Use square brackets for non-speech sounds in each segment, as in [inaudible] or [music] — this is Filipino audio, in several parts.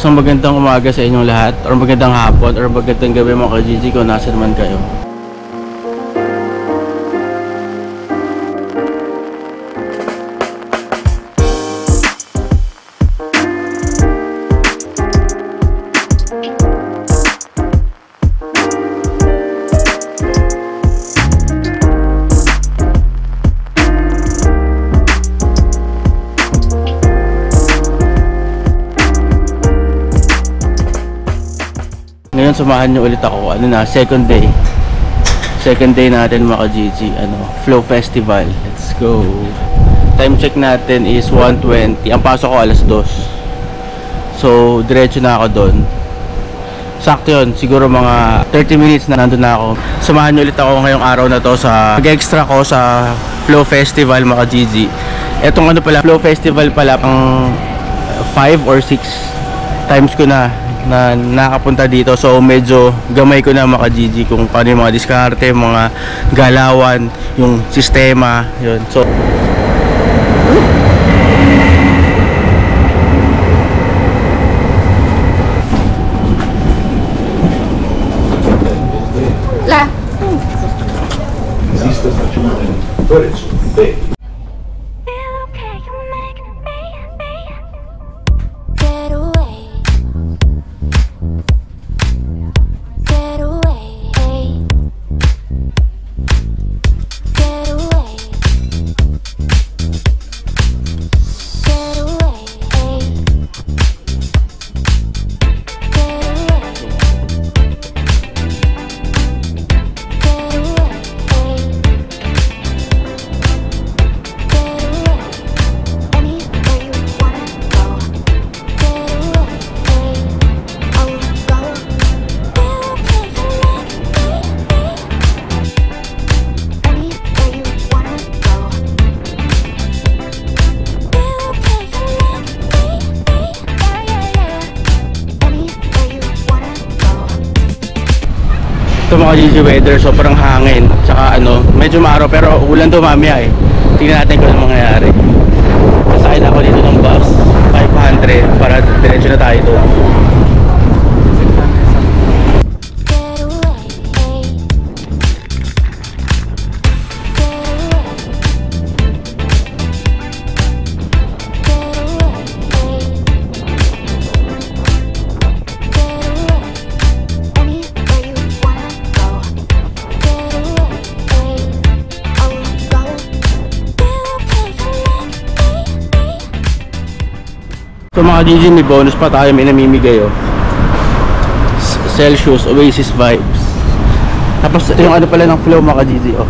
Isang magandang umaga sa inyong lahat or magandang hapon or magandang gabi mga ka-GG kung nasa naman kayo. Samahan niyo ulit ako. Ano na, second day. Second day natin mga ka-GG. Ano, Flow Festival. Let's go. Time check natin is 1.20. Ang pasok ko alas 2. So, diretso na ako doon. Sakto yun. Siguro mga 30 minutes na nandun na ako. Samahan niyo ulit ako ngayong araw na to sa Nag-extra ko sa Flow Festival mga ka-GG. Etong ano pala, Flow Festival pala, pang 5 or 6 times ko na na nakapunta dito so medyo gamay ko na maka GG kung paano yung mga diskarte, mga galawan, yung sistema, yun. So La. Esiste GG weather, sobrang hangin. Tsaka ano, medyo maaraw pero ulan to mamaya eh. Tingnan natin kung ano mangyayari. Masakit ako dito ng bus. 500 para diretso na tayo doon. GG, may bonus pa tayo, may namimigay oh. Celsius Oasis Vibes. Tapos yung ano pala ng flow mga GG oh.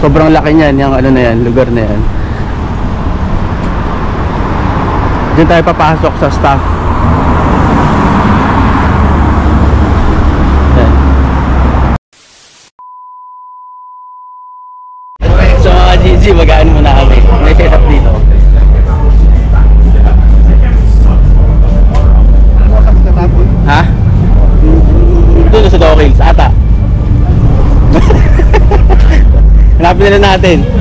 Sobrang laki niyan, yung ano na yan, lugar na yan. Diyan tayo papasok sa staff. Natin.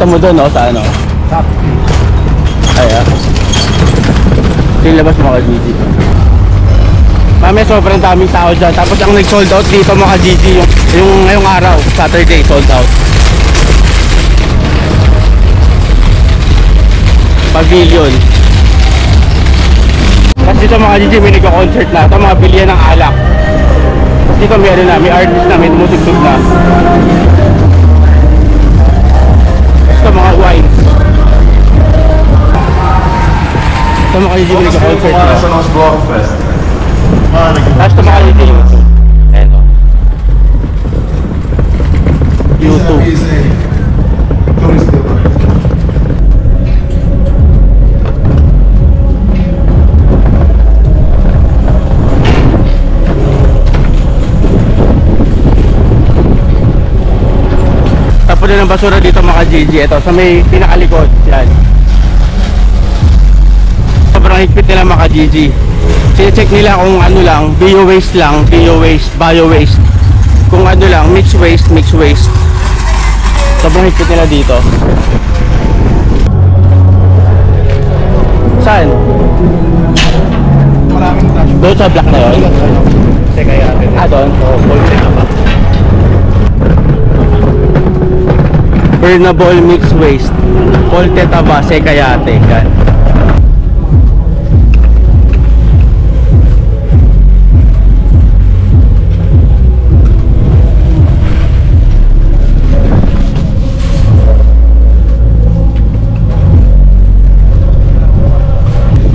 Rekta mo doon, no? Sa ano? Ay, ah. Ito yung labas mga GG. Mami, sobrang daming tao dyan. Tapos ang nag-sold out dito mga GG, yung, yung ngayong araw, Saturday, sold out. Pavilion. Tapos dito mga GG, may nagka-concert na. Ito mga bilyan ng alak. Tapos dito may ano na, may artist na, may tumutugtog na. Ito mga wines. Ito mga GG, may nagka-concert na. Sa Blockfest. Ah, nag- Tapos tumakali sa YouTube. Ayan o. YouTube. Ng basura dito mga GG. Ito, sa may pinakalikod. Yan. Sobrang higpit nila mga GG. Sine-check nila kung ano lang, bio waste lang, bio waste, bio waste. Kung ano lang, mixed waste, mixed waste. Sobrang higpit nila dito. Saan? Maraming touch. Doon sa black na yun? Kasi kaya natin. Ah, doon? Oo, full na ba? Burnable mixed waste. Polte taba, sekayate. Yan.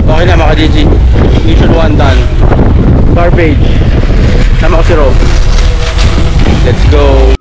Okay na mga GG. Mission 1 done. Garbage. Sama ko si Rob. Let's go.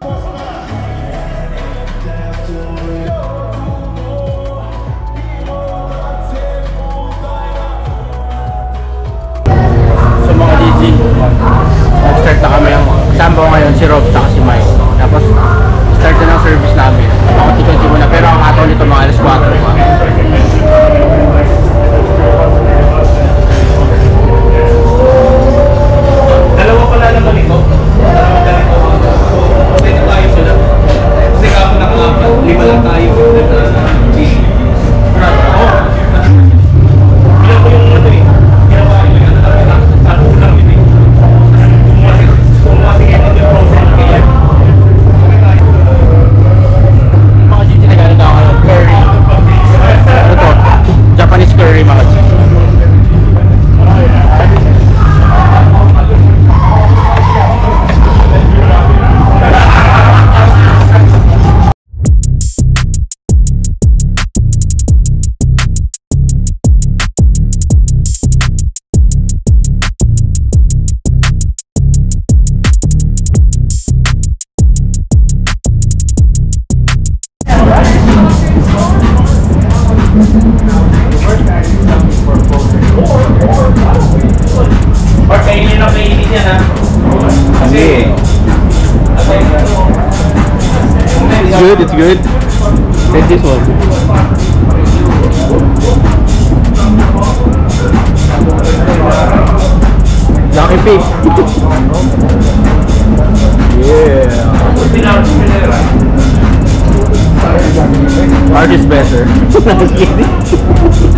It's better. [laughs] I'm kidding. [laughs]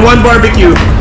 And one barbecue.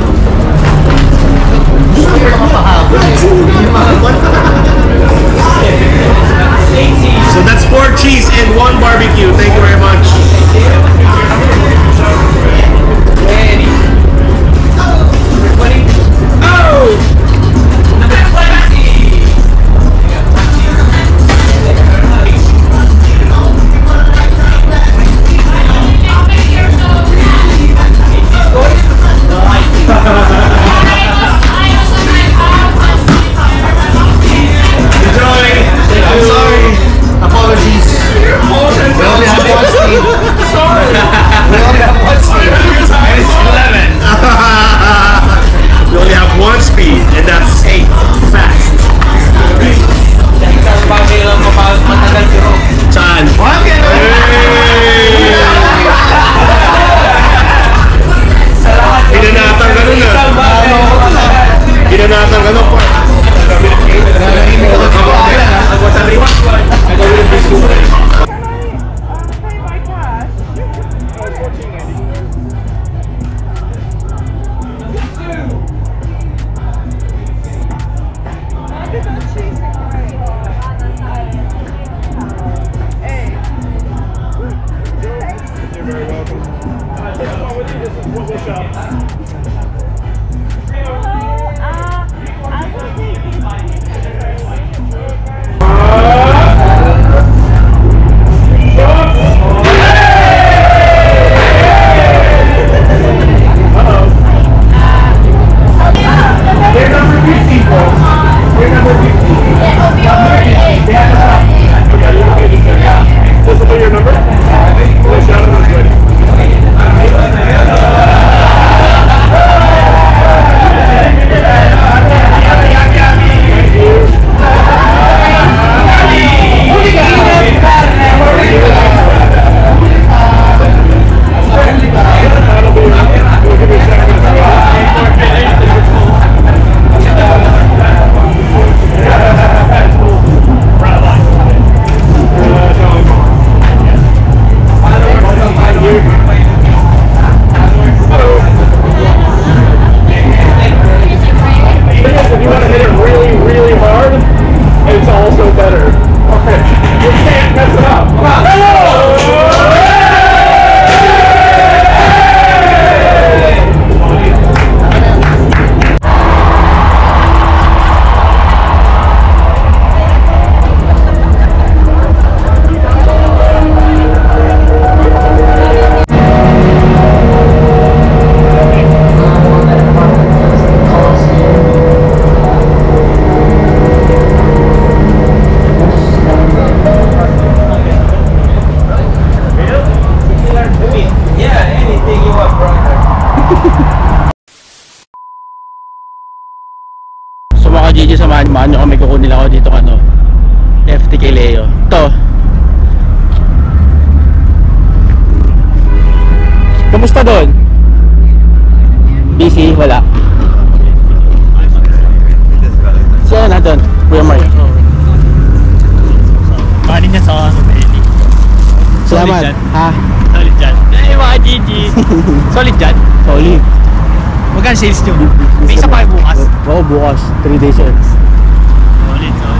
3 days old.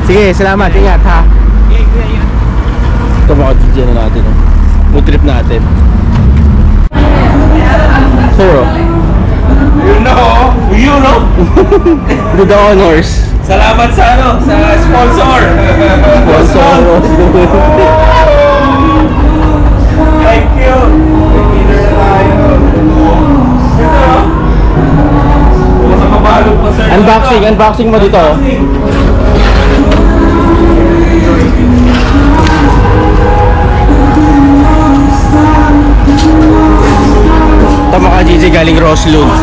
Sige, salamat. Ingat ha. Okay, kuya, yun. Ito baka dyan na natin. Food trip natin. Sure. You know, you know. [laughs] Do the honors. Salamat sa ano, sa sponsor. Sponsor. [laughs] Thank you. Unboxing, unboxing mo dito. Ito mga GG galing Roslund.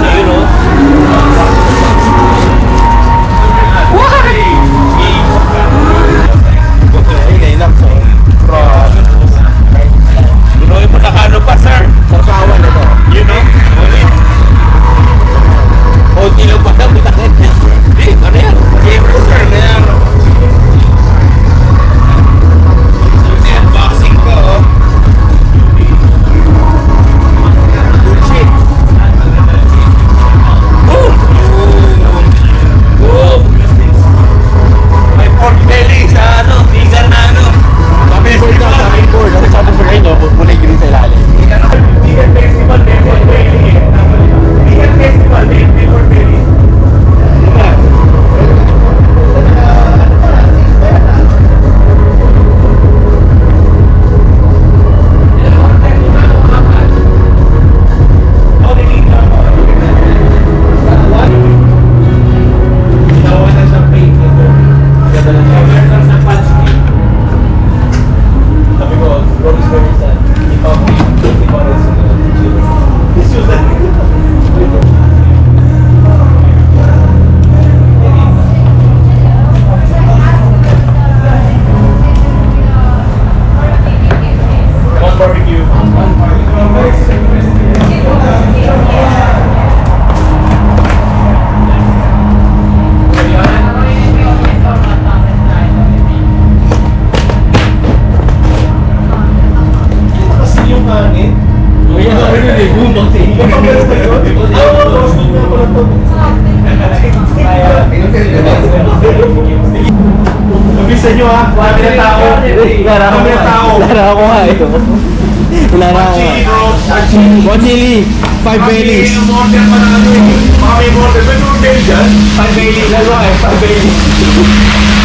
baby. That's why I fight baby.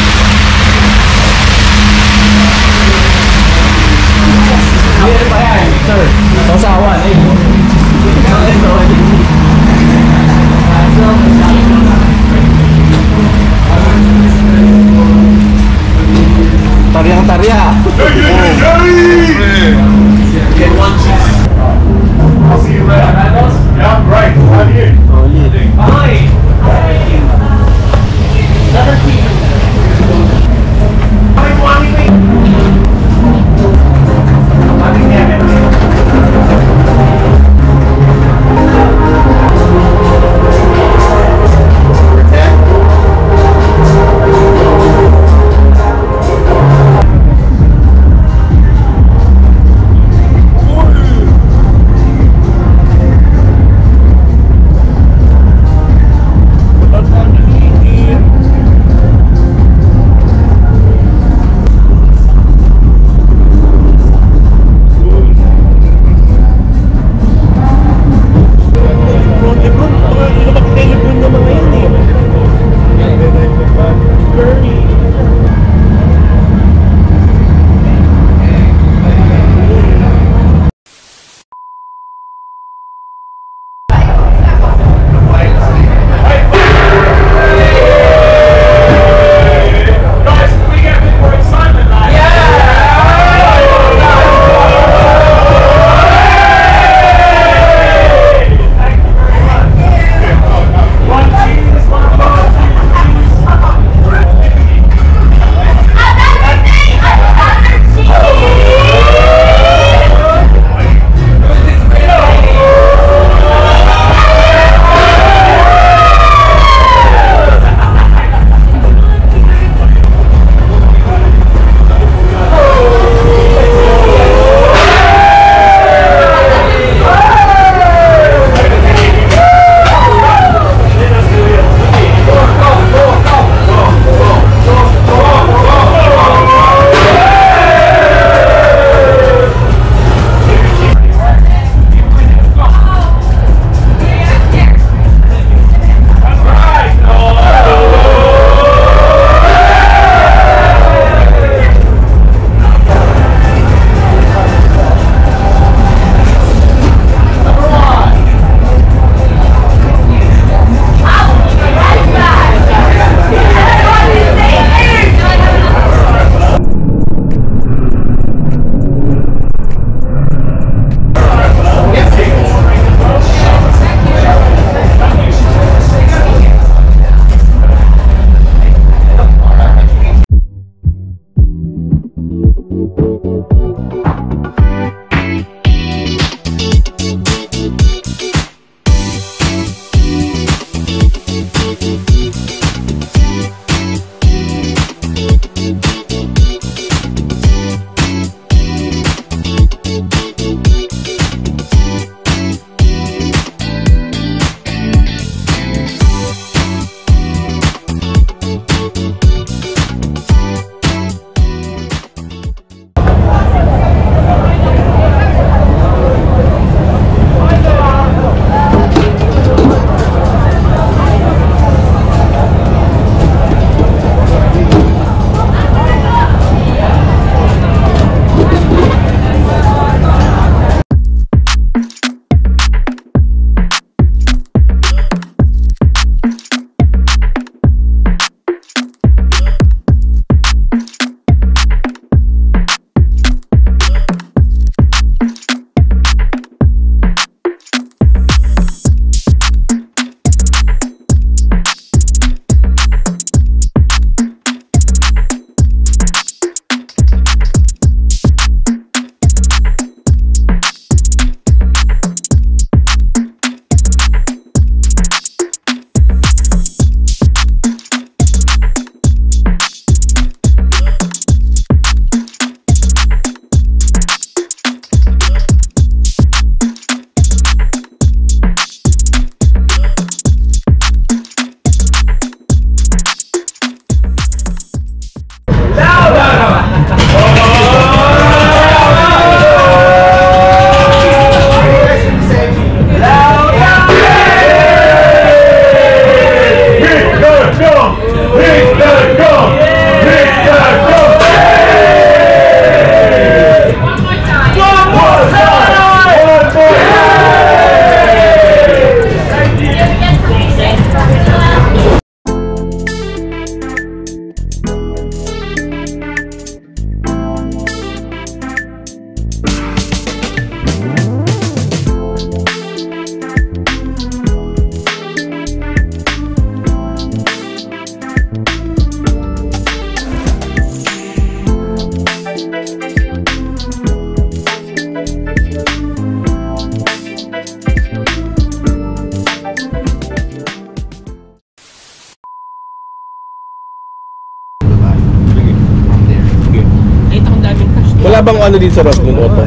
Wala bang ano dito sa Roslyn Auto?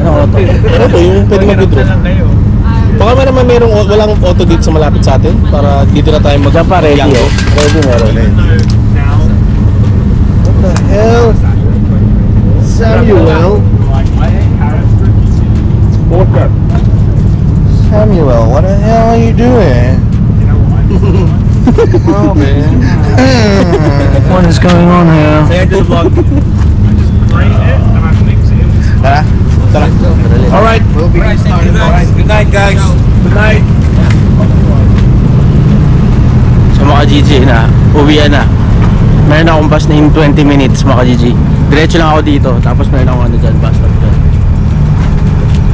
Ano auto? Auto, yung pwede mag-withdraw. Baka man naman merong walang auto dito sa malapit sa atin para dito na tayo mag Diyan pa ready eh. Ready meron. What the hell? Samuel. Samuel, what the hell are you doing? oh, [laughs] man. [laughs] what is going on here? Say to the vlog. Tara. Tara. Alright. We'll be starting. Good night guys. Good night. So mga GG na, uwian na. Meron akong bus na in 20 minutes mga GG. Diretso lang ako dito, tapos meron akong ano dyan, bus stop dyan.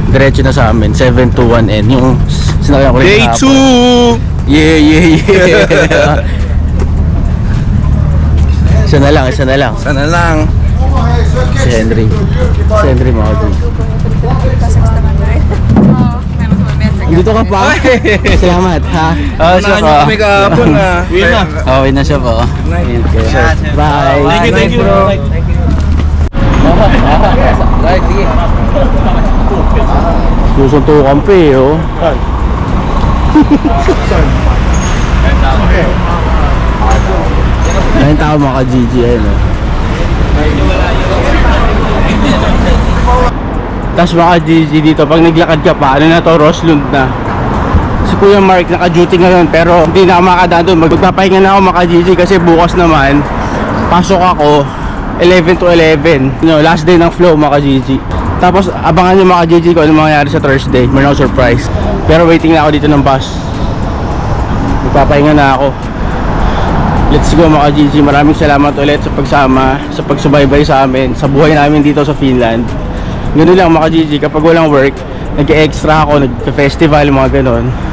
Diretso na sa amin, 721N. Yung sinakyan ko rin Day kahapon. 2! Yeah, yeah, yeah. [laughs] isa na lang, isa na lang. Sana lang. Si Henry. Si Henry GG. Dito ka pa? Salamat, ha? Oo, siya po. kami kahapon ah. Uwi na. Okay na siya po. night. Okay. Bye. Thank you, thank you. Right, sige. Susuntukan pa eh, oh. Ayun tao mga ka-GG, ayun oh. Tapos mga GG dito, pag naglakad ka pa, ano na to, Roslund na. Si Kuya Mark naka-duty ngayon pero hindi na ako makadaan doon. Magpapahinga na ako mga GG kasi bukas naman, pasok ako 11 to 11. No, last day ng flow mga GG. Tapos abangan nyo mga GG kung ano mangyayari sa Thursday. Meron ako surprise. Pero waiting na ako dito ng bus. Magpapahinga na ako. Let's go mga GG. Maraming salamat ulit sa pagsama, sa pagsubaybay sa amin, sa buhay namin dito sa Finland. Ganun lang mga GG, kapag walang work, nag-extra ako, nag-festival, mga ganon.